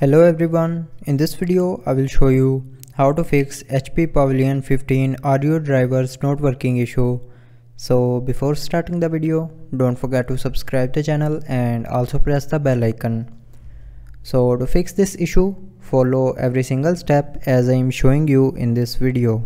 Hello everyone, in this video I will show you how to fix HP Pavilion 15 audio drivers not working issue. So before starting the video, don't forget to subscribe the channel and also press the bell icon. So to fix this issue, follow every single step as I am showing you in this video.